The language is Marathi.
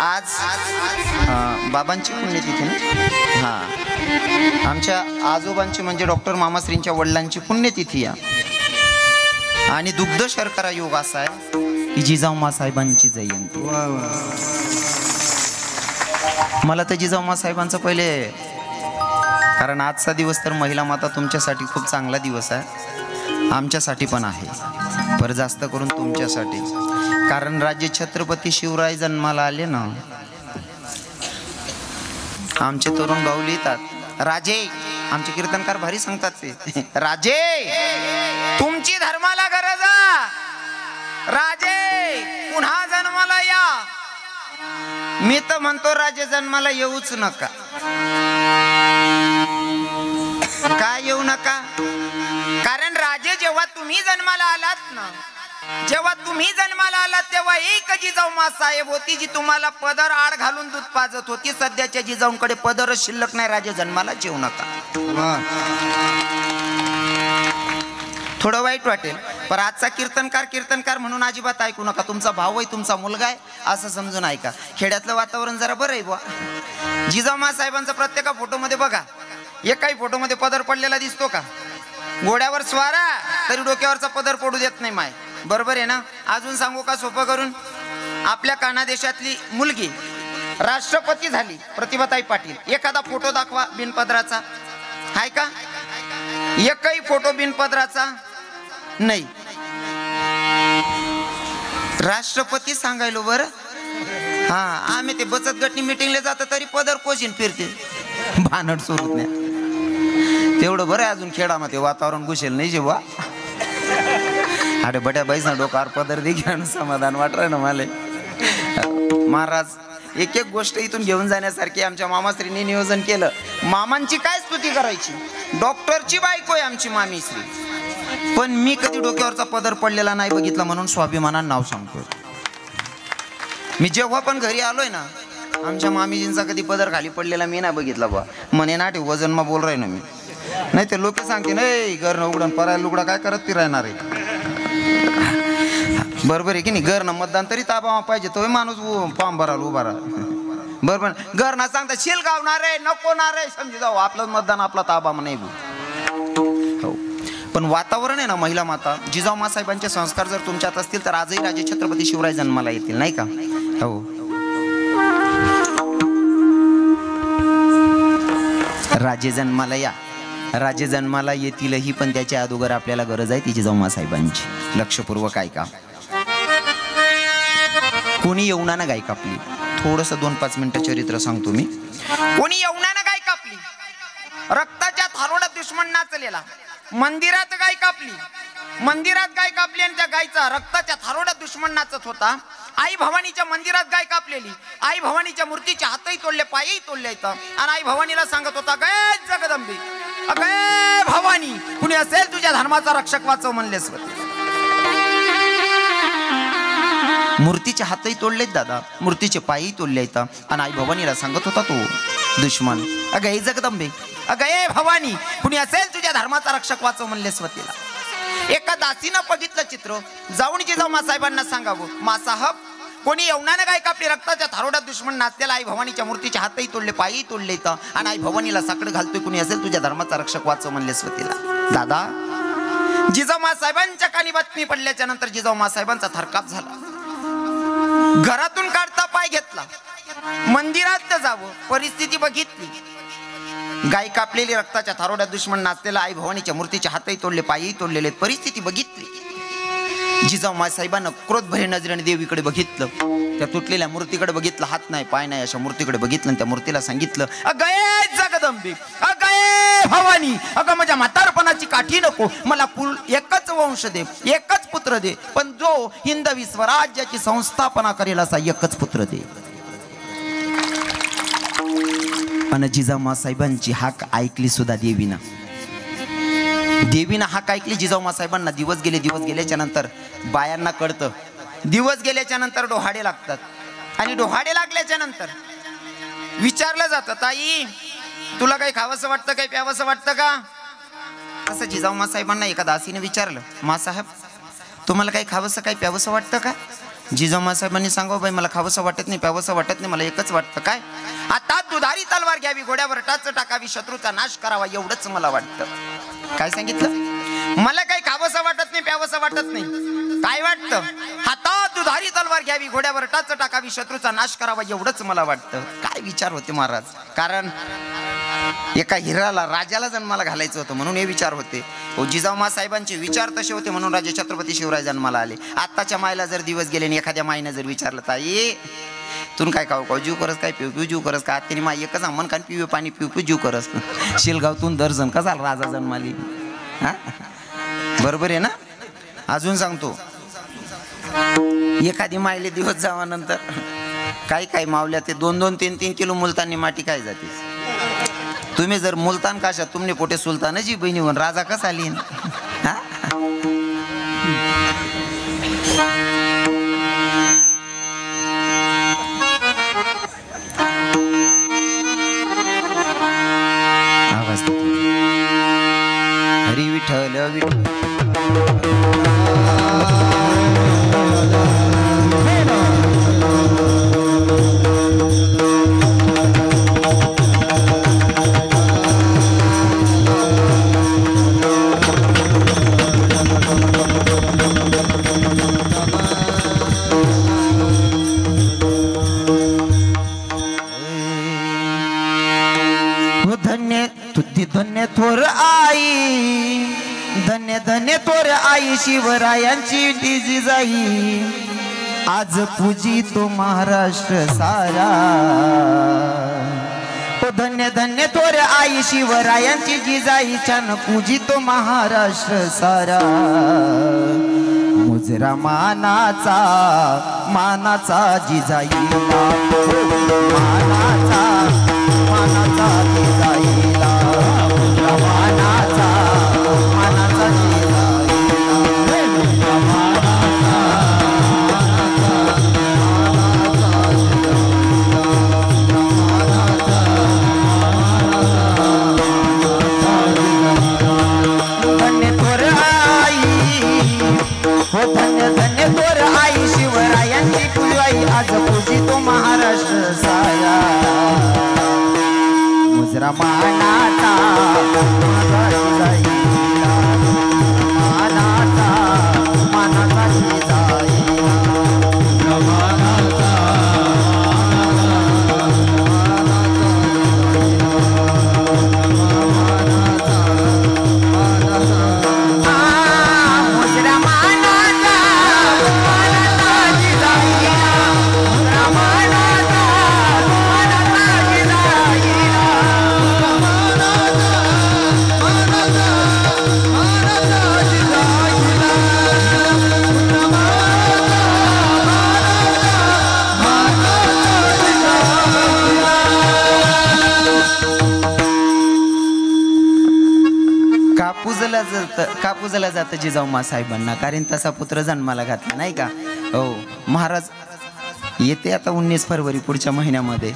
आज बाबांची पुण्यतिथी ना? हां. आमच्या आजोबांची म्हणजे डॉक्टर मामाश्रींच्या वडिलांची पुण्यतिथी आहे आणि दुग्ध शर्करा योग असा आहे की जिजाऊमा साहेबांची जयंती. मला तर जिजाऊमा साहेबांचं पहिले कारण आजचा दिवस तर महिला माता तुमच्यासाठी खूप चांगला दिवस आहे. आमच्यासाठी पण आहे. पर जास्त करून तुमच्यासाठी. कारण राजे छत्रपती शिवराय जन्माला आले ना. आमचे तरुण भाऊ लिहितात राजे आमचे कीर्तनकार भारी सांगतात ते. राजे तुमची धर्माला गरज राजे पुन्हा जन्माला या. मी तर म्हणतो राजे जन्माला येऊच नका. काय येऊ नका? कारण राजे जेव्हा तुम्ही जन्माला आलात ना जेव्हा तुम्ही जन्माला आलात तेव्हा एक जिजाऊ साहेब होती जी तुम्हाला पदर आड घालून दूध पाजत होती. सध्याच्या जिजाऊंकडे पदर शिल्लक नाही राजे जन्माला जेवू नका. थोडं वाईट वाटेल पण आजचा कीर्तनकार कीर्तनकार म्हणून अजिबात ऐकू नका. तुमचा भाऊ आहे तुमचा मुलगा आहे असं समजून ऐका. खेड्यातलं वातावरण जरा बरं आहे बुवा. जिजाऊ साहेबांचा प्रत्येका फोटोमध्ये बघा. एकाही फोटोमध्ये पदर पडलेला दिसतो का? घोड्यावर स्वारा तरी डोक्यावरचा पदर पडू देत नाही माय. बरोबर आहे ना? अजून सांगू का सोपं करून? आपल्या कानादेशातली मुलगी राष्ट्रपती झाली प्रतिभाताई पाटील. एखादा फोटो दाखवा बिनपदराचा. आहे का? एकही फोटो बिनपदराचा नाही. राष्ट्रपती सांगायलो बर? हा आम्ही ते बचत गटनी मिटिंगला जातो तरी पदर कोशीन फिरते. भानड सुरू नाही तेवढं बरं अजून खेळामध्ये. वातावरण घुसेल नाही जेव्हा. अरे बट्या बाईस ना डोकार पदर दे घ्या समाधान वाटत ना मला. महाराज एक एक गोष्ट इथून घेऊन जाण्यासारखी आमच्या मामाश्रीने नियोजन केलं. मामांची काय स्तुती करायची? डॉक्टरची बायको आहे आमची मामीश्री. पण मी कधी डोक्यावरचा पदर पडलेला नाही बघितला म्हणून स्वाभिमानानं नाव सांगतो मी जेव्हा पण घरी आलोय ना आमच्या मामीजींचा कधी पदर खाली पडलेला मी नाही बघितला बा म्हणे ना ठेव वजन मा बोल राही ना मी. नाही ते लोक सांगते नाही घर उघडून परायला लुगडा काय करत ती राहणार आहे? बरोबर आहे की नाही? घरनं मतदान तरी ताबा पाहिजे तो माणूस उ- फॉर्म भराल उभा राहा. बरोबर. घर ना सांगता शेल गावणार आहे नको नार आहे समजी जाऊ. आपलं मतदान आपला ताबा नाही हो. पण वातावरण आहे ना महिला माता जिजाऊ मासाहेबांचे संस्कार जर तुमच्यात असतील तर आजही राजे छत्रपती शिवराय जन्माला येतील नाही का? हो. राजे जन्माला या. राजे जन्माला येतीलही पण त्याच्या अगोदर आपल्याला गरज आहे ती जिजाऊ मासाहेबांची. लक्षपूर्वक ऐका. कोणी येऊनानं गाय कापली? थोडस दोन पाच मिनिटं चरित्र सांगतो मी. कोणी येऊनानं गाय कापली? रक्ताच्या थारोड दुश्मन नाचलेला. मंदिरात गाय कापली. मंदिरात गाय कापली आणि त्या गायचा रक्ताच्या थारोडा दुश्मन नाचत होता. आई भवानीच्या मंदिरात गाय कापलेली. आई भवानीच्या मूर्तीचे हातही तोडले पायही तोडले इथं. आणि आई भवानीला सांगत होता गय जगदंबी अगे भवानी कुणी असेल तुझ्या धर्माचा रक्षक वाचव म्हणलेस. होते मूर्तीचे हातही तोडलेत दादा. मूर्तीचे पायही तोडले आहेत आणि आई भवानीला सांगत होता तो दुश्मन. अगं हे जगदंबे. अगं ए भवानी कुणी असेल तुझ्या धर्माचा रक्षक वाचव म्हणले स्वतीला. एका दासीनं बघितलं चित्र. जाऊन जिजाऊ मासाहेबांना सांगावं. मासाहब कोणी येवणानं काय कापली? रक्ताच्या थारोड्यात दुश्मन नाचलेला आई भवानीच्या मूर्तीचे हातही तोडले पायही तोडले इथं आणि आई भवानीला साकडं घालतोय कुणी असेल तुझ्या धर्माचा रक्षक वाचव म्हणले स्वतीला. दादा जिजाऊ मासाहेबांच्या कानी बातमी पडल्याच्या नंतर जिजाऊ मासाहेबांचा थरकाप झाला. घरातून काढता पाय घेतला. मंदिरात जावं परिस्थिती बघितली. गाय कापलेली रक्ताच्या थारोड्या दुश्मन नाचलेला आई भवानीच्या मूर्तीचे हातही तोडले पायही तोडलेले परिस्थिती बघितली. जिजाऊ मासाहेबांना क्रोधभरे नजरेने देवीकडे बघितलं. त्या तुटलेल्या मूर्तीकडे बघितलं हात नाही पाय नाही अशा मूर्तीकडे बघितलं आणि त्या मूर्तीला सांगितलं अगय जगदंबे अगय भवानी अगं माझ्या म्हातारपणाची काठी नको मला कुल एकच वंश दे एकच पुत्र दे पण जो हिंदवी स्वराज्याची संस्थापना करेल असा एकच पुत्र दे. आणि जिजाऊ साहेबांची हाक ऐकली सुद्धा देवीनं. देवीनं हाक ऐकली जिजाऊ साहेबांना दिवस गेले दिवस गेल्याच्यानंतर बायांना कळतं. दिवस गेल्याच्यानंतर डोहाडे लागतात. आणि डोहाडे लागल्याच्या नंतर विचारलं जातं ताई तुला काही खावंसं वाटतं काही प्यावंसं वाटतं का? असं जिजाऊ मासाहेबांना एका दासीने विचारलं मासाहेब तुम्हाला काही खावंसं काही प्यावंसं वाटतं का? जिजाऊ मासाहेबांनी सांगा बाई मला खावंसं वाटत नाही प्यावंसं वाटत नाही मला एकच वाटतं. काय? आता दुधारी तलवार घ्यावी घोड्यावर टाच टाकावी शत्रूचा नाश करावा एवढंच मला वाटतं. काय सांगितलं? मला काही खावंसं वाटत नाही प्यावंसं वाटत नाही. काय वाटतं? हातात दुधारी तलवार घ्यावी घोड्यावर टाच टाकावी शत्रूचा नाश करावा एवढंच मला वाटतं. काय विचार होते महाराज? कारण एका हिराला राजाला जन्माला घालायचं होतं म्हणून हे विचार होते. जिजाऊमा साहेबांचे विचार तसे होते म्हणून राजे छत्रपती शिवराय जन्माला आले. आत्ताच्या मायला जर दिवस गेले आणि एखाद्या माईनं जर विचारलं ताई तून काय खाऊ का जीव करस काय पिऊ पिऊ जीव करस का आत्याने माई एकच आम्हाला कान पिऊ पाणी पिऊ पिऊ जीव करस? शिलगावतून दर्जन कसा राजा जन्माली? हा? बरोबर आहे ना? अजून सांगतो. एखादी मायले दिवस जावानंतर काही काही मावल्या ते दोन दोन तीन तीन किलो मुलतानी माटी काय जाते. तुम्ही जर मुलतान काशा तुमने पोटे सुलतानाची बहिणी होऊन राजा कसा लिहिन हा? love you. थोर आई शिवरायांची डिजी जाई. आज पूजी तो महाराष्ट्र सारा. तो धन्य धन्य थोर आई शिवरायांची जिजाई छान पूजी तो महाराष्ट्र सारा. मुजरा मानाचा मानाचा जिजाईला मानाचा मानाचा जिजाई महाराष्ट्र कापूजला जात कापूजला जातं जिजाऊ साहेबांना कारण तसा पुत्र जन्माला घातला नाही का? हो. महाराज येते आता उन्नीस फरवरी पुढच्या महिन्यामध्ये.